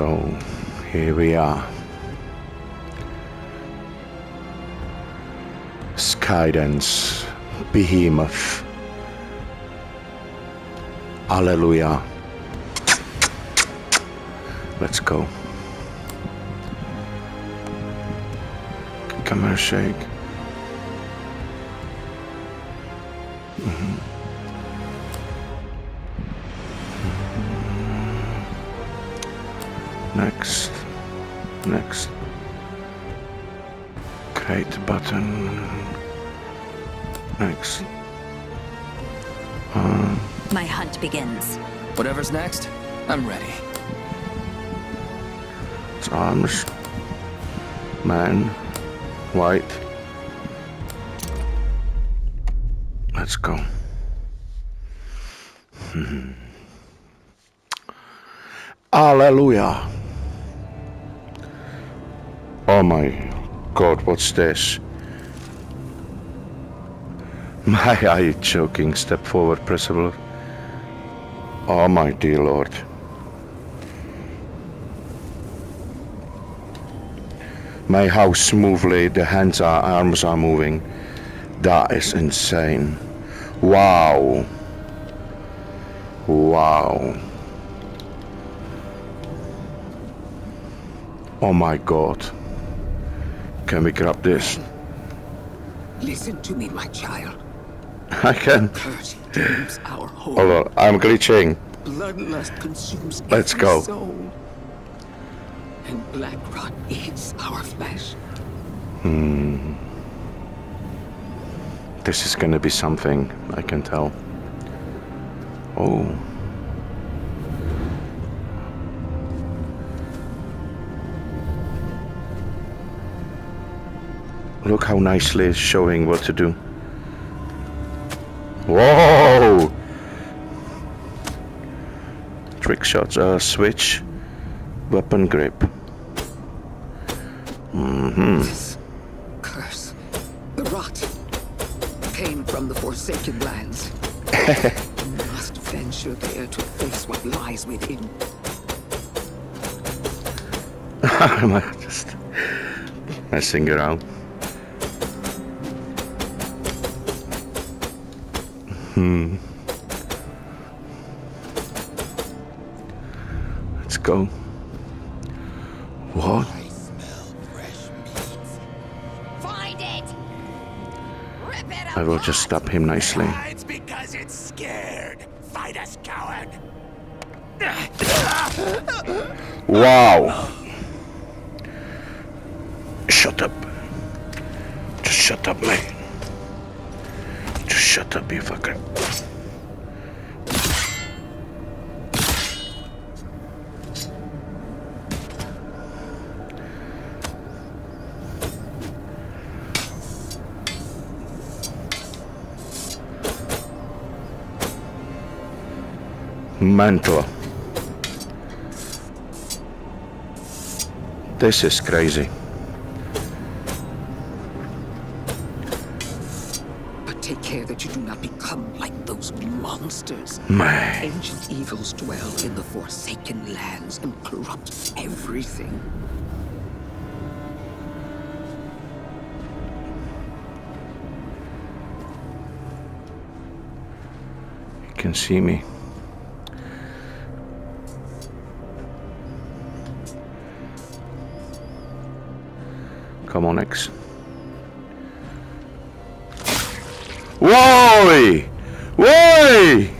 So here we are. Skydance, Behemoth. Alleluia. Let's go. Come Camera shake. Mhm. Next. Next. Create button. Next. Uh, My hunt begins. Whatever's next, I'm ready. it's arms. Man. White. Let's go. Hallelujah. Oh my god, what's this? My eye choking. Step forward, pressable. Oh my dear lord. My house smoothly the hands are, arms are moving. That is insane. Wow. Wow. Oh my god. Can we grab this? Listen to me, my child. I can. Curse our. Hold on, I'm glitching. Bloodlust consumes Let's go. soul. And black rot eats our flesh. Hmm. This is gonna be something, I can tell. Oh. Look how nicely it's showing what to do. Whoa! Trick shots, uh, switch, weapon grip. Mm-hmm. This curse, the rot, came from the Forsaken Lands. you must venture there to face what lies within. I'm just messing around. Hmm. Let's go. What? Find it! Rip it I will just stop him nicely. It's because it's scared. Fight us, coward. Wow. Shut up. Just shut up, mate. Shut up, you fucker. Mental. This is crazy. That you do not become like those monsters. Man. Ancient evils dwell in the Forsaken Lands and corrupt everything. You can see me. Come on, X. Whoa! Whoa!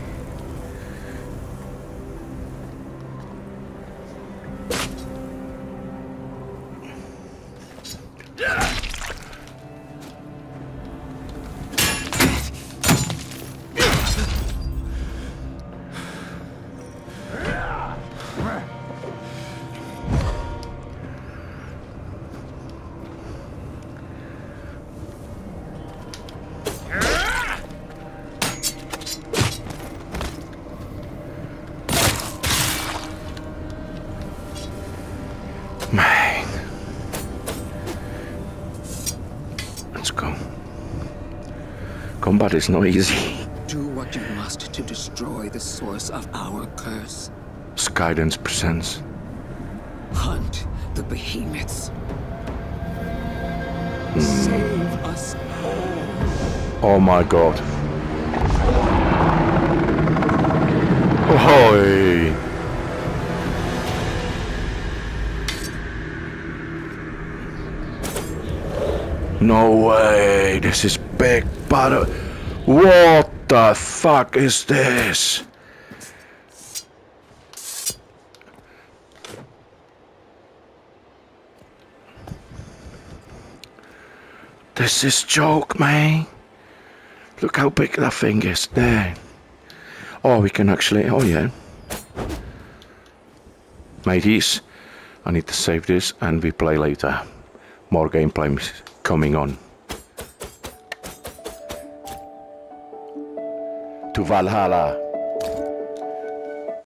Man. Let's go. Combat is not easy. Do what you must to destroy the source of our curse. Skydance presents Hunt the behemoths. Hmm. Save us all. Oh my god. Ahoy! No way, this is big but What the fuck is this? This is joke, man. Look how big that thing is there. Oh, we can actually, oh yeah. Mateys, I need to save this and we play later. More gameplay coming on. To Valhalla.